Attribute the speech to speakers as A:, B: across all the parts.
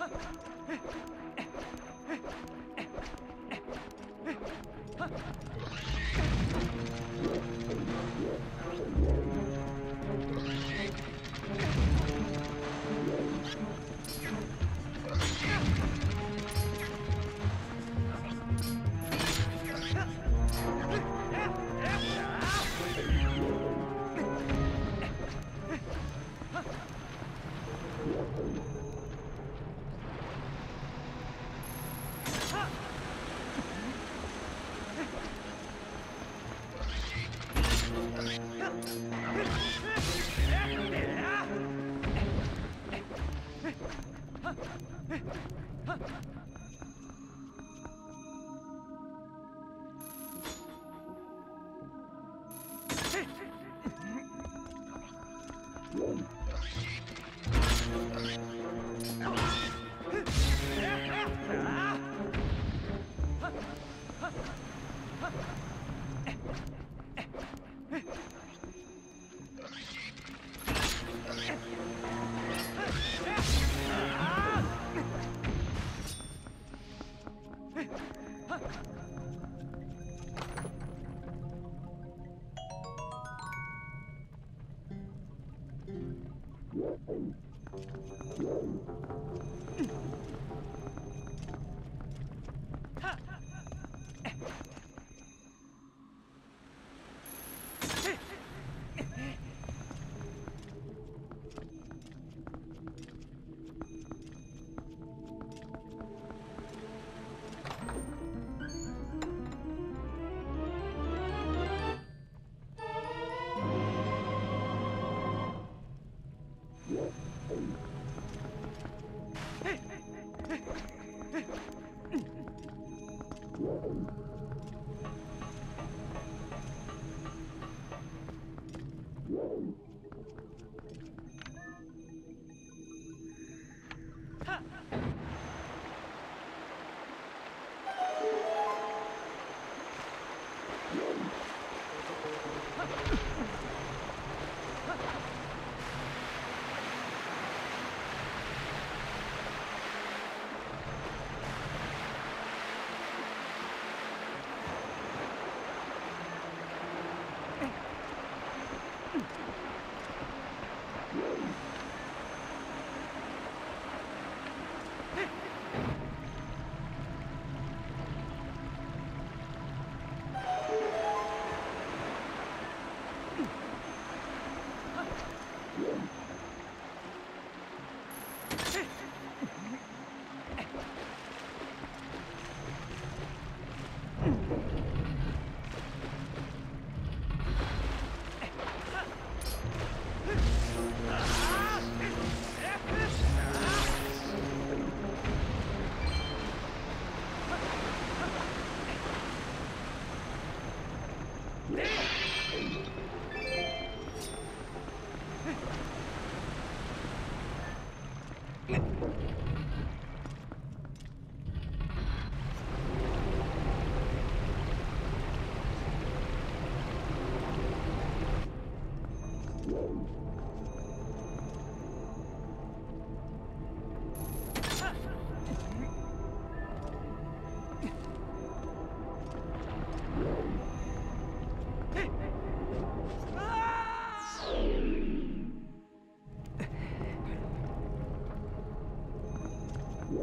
A: は っ
B: Yeah.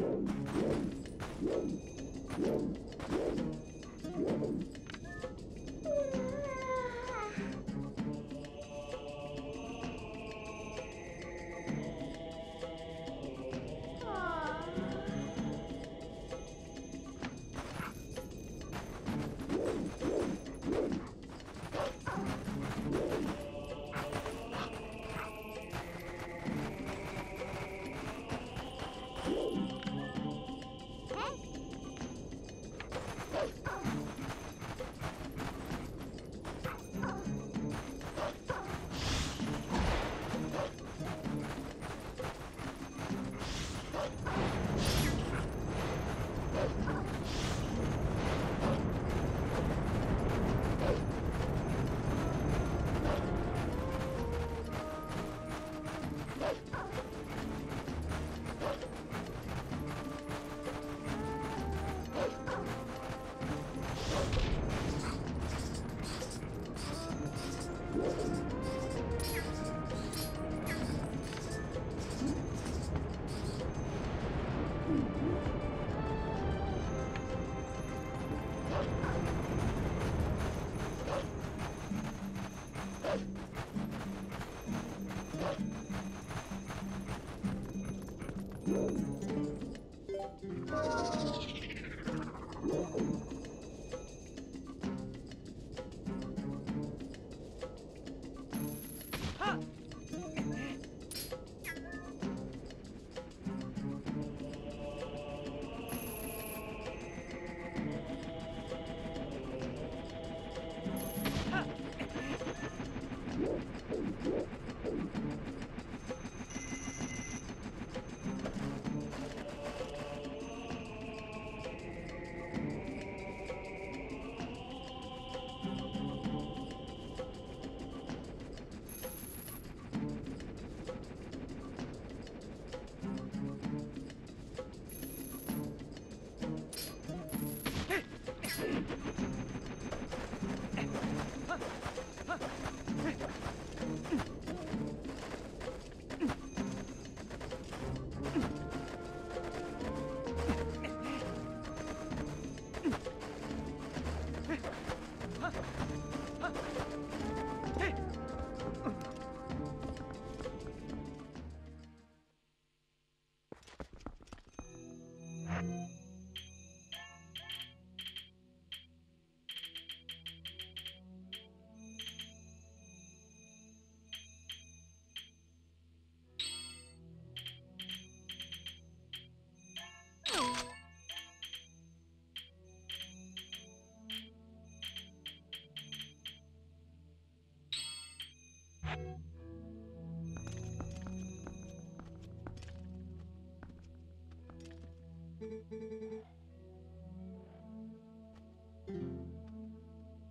B: Thank you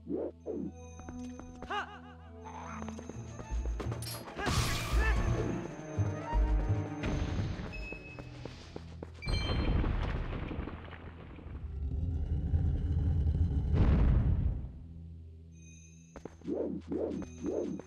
B: Whoa, whoa, whoa.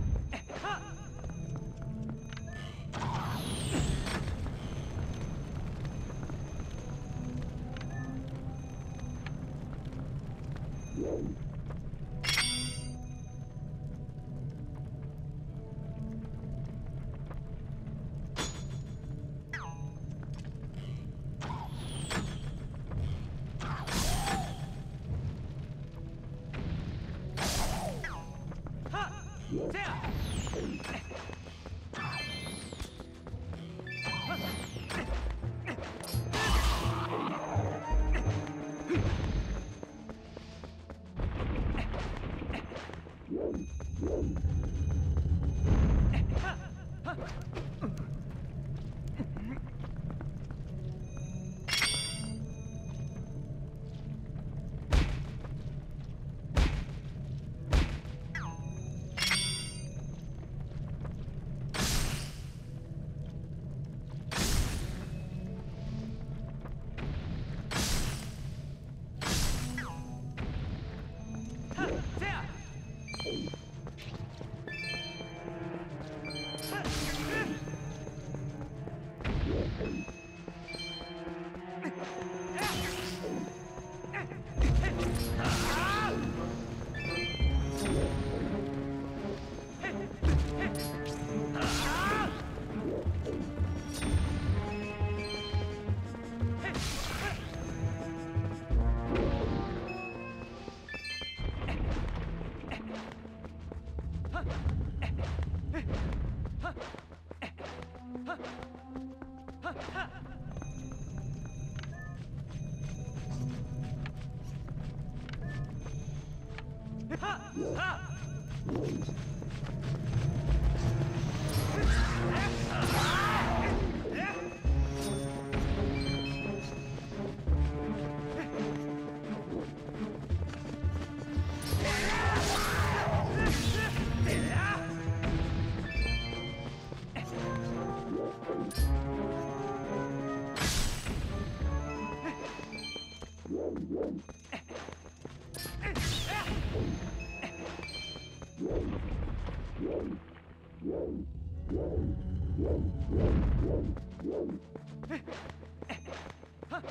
B: 诶诶哈